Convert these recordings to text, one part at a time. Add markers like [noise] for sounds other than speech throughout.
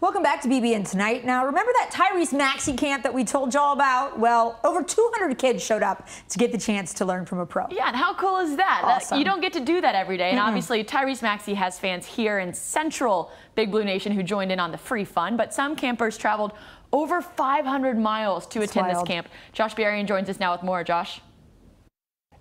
Welcome back to BBN Tonight. Now, remember that Tyrese Maxey camp that we told y'all about? Well, over 200 kids showed up to get the chance to learn from a pro. Yeah, and how cool is that? Awesome. You don't get to do that every day. And Mm-mm. obviously, Tyrese Maxey has fans here in central Big Blue Nation who joined in on the free fun, but some campers traveled over 500 miles to It's attend wild. this camp. Josh Berrien joins us now with more. Josh?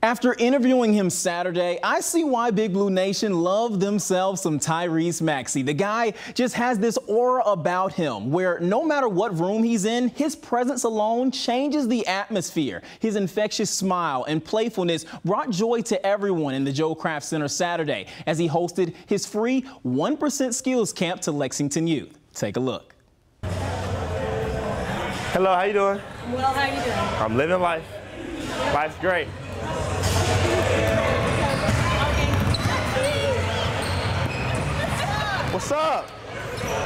After interviewing him Saturday, I see why Big Blue Nation love themselves some Tyrese Maxey. The guy just has this aura about him where no matter what room he's in, his presence alone changes the atmosphere. His infectious smile and playfulness brought joy to everyone in the Joe Craft Center Saturday as he hosted his free 1% skills camp to Lexington youth. Take a look. Hello, how you doing? Well, how you doing? I'm living life. Life's great. What's up?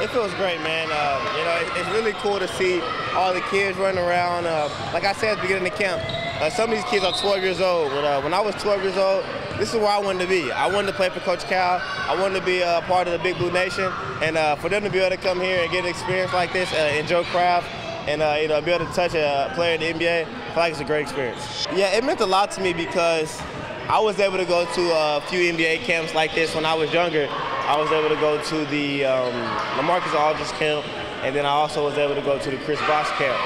It feels great, man. Uh, you know, it, it's really cool to see all the kids running around. Uh, like I said at the beginning of the camp, uh, some of these kids are 12 years old. But, uh, when I was 12 years old, this is where I wanted to be. I wanted to play for Coach Cal. I wanted to be a part of the Big Blue Nation. And uh, for them to be able to come here and get an experience like this uh, in Joe Craft and uh, you know, be able to touch a player in the NBA, I feel like it's a great experience. Yeah, it meant a lot to me because I was able to go to a few NBA camps like this when I was younger. I was able to go to the um, LaMarcus Aldridge camp, and then I also was able to go to the Chris Bosh camp.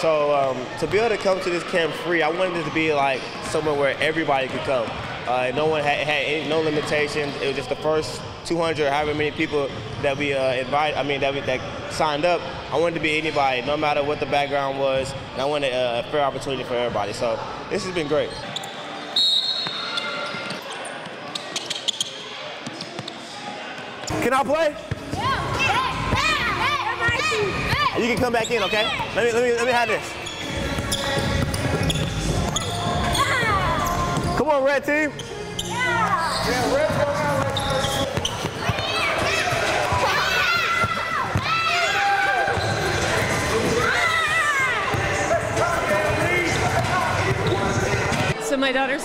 So um, to be able to come to this camp free, I wanted it to be like somewhere where everybody could come. Uh, no one had, had any, no limitations. It was just the first 200 or however many people that we uh, invite. I mean that we, that signed up. I wanted to be anybody, no matter what the background was. And I wanted a, a fair opportunity for everybody. So this has been great. Can I play? You can come back in, okay? Let me let me let me have this. Come on, red team. So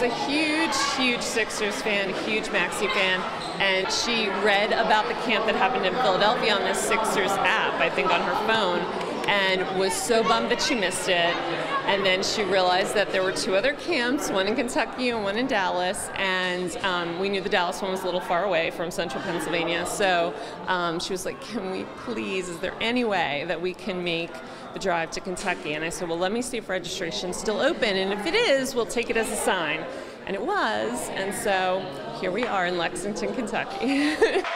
a huge, huge Sixers fan, huge Maxey fan, and she read about the camp that happened in Philadelphia on this Sixers app, I think on her phone, and was so bummed that she missed it. And then she realized that there were two other camps, one in Kentucky and one in Dallas, and um, we knew the Dallas one was a little far away from central Pennsylvania. So um, she was like, "Can we please? Is there any way that we can make?" the drive to Kentucky. And I said, well, let me see if registration's still open. And if it is, we'll take it as a sign. And it was. And so here we are in Lexington, Kentucky. [laughs]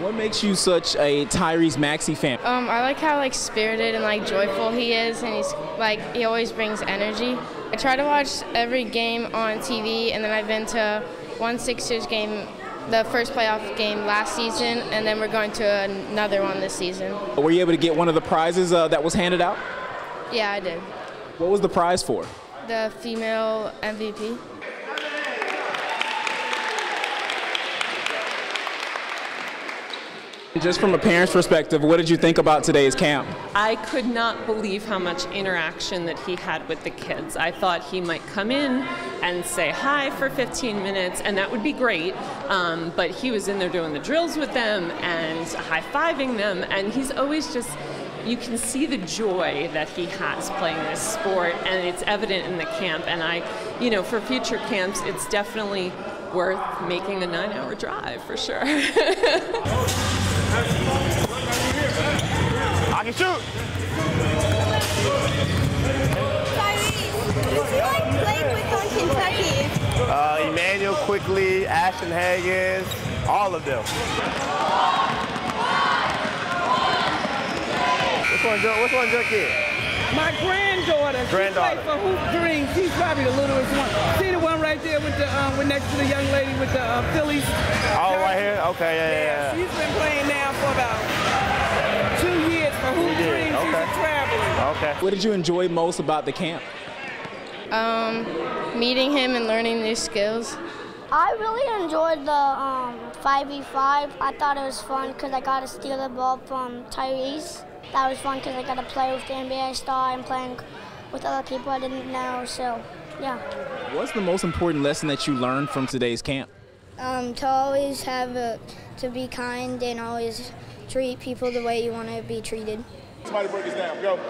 What makes you such a Tyrese Maxey fan? Um, I like how like spirited and like joyful he is, and he's like he always brings energy. I try to watch every game on TV, and then I've been to one Sixers game, the first playoff game last season, and then we're going to another one this season. Were you able to get one of the prizes uh, that was handed out? Yeah, I did. What was the prize for? The female MVP. Just from a parent's perspective, what did you think about today's camp? I could not believe how much interaction that he had with the kids. I thought he might come in and say hi for 15 minutes, and that would be great. Um, but he was in there doing the drills with them and high fiving them, and he's always just. You can see the joy that he has playing this sport, and it's evident in the camp. And I, you know, for future camps, it's definitely worth making the nine hour drive for sure. [laughs] I can shoot. Uh, Immanuel Quickley, Ashton Hagans, all of them. Which one, Jo- which one, Joe Kid? My granddaughter, Granddaughter. she for Hoop Dreams. She's probably the littlest one. See the one right there with the um, with next to the young lady with the uh, Phillies. Oh, right here? Okay, yeah, yeah, yeah. She's been playing now for about two years for Hoop Two years, Dreams. She's okay. a traveler. Okay. What did you enjoy most about the camp? Um, meeting him and learning new skills. I really enjoyed the um, 5v5. I thought it was fun because I got to steal the ball from Tyrese. That was fun because I got to play with the NBA star and playing with other people I didn't know. So, yeah. What's the most important lesson that you learned from today's camp? Um, to always have a, to be kind and always treat people the way you want to be treated. Somebody break this down. Go. There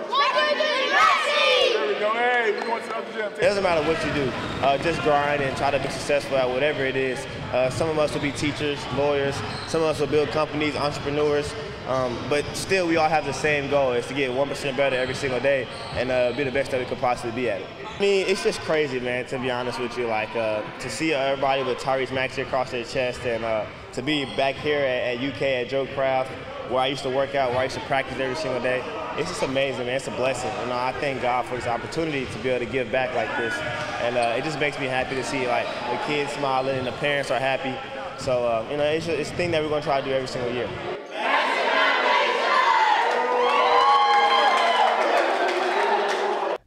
we go. Hey, we going to the gym. It doesn't matter what you do. Uh, just grind and try to be successful at whatever it is. Uh, some of us will be teachers, lawyers. Some of us will build companies, entrepreneurs. Um, but still, we all have the same goal: is to get 1% better every single day and uh, be the best that we could possibly be at it. I mean, it's just crazy, man. To be honest with you, like uh, to see everybody with Tyrese Maxey across their chest, and uh, to be back here at, at UK at Joe Craft, where I used to work out, where I used to practice every single day. It's just amazing, man. It's a blessing. You know, I thank God for this opportunity to be able to give back like this, and uh, it just makes me happy to see like the kids smiling and the parents are happy. So uh, you know, it's, it's a thing that we're gonna try to do every single year.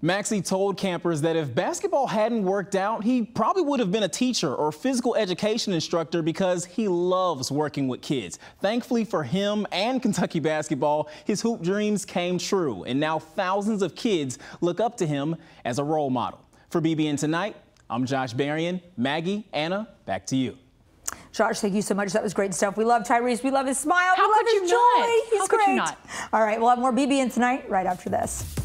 Maxey told campers that if basketball hadn't worked out, he probably would have been a teacher or physical education instructor because he loves working with kids. Thankfully for him and [laughs] Kentucky basketball, his hoop dreams came true, and now thousands of kids look up to him as a role model. For BBN Tonight, I'm Josh Berrien. Maggie, Anna, back to you. Josh, thank you so much. That was great stuff. We love Tyrese. We love his smile. How we love could his you joy. not? He's How great. could you not? All right, we'll have more BBN tonight right after this.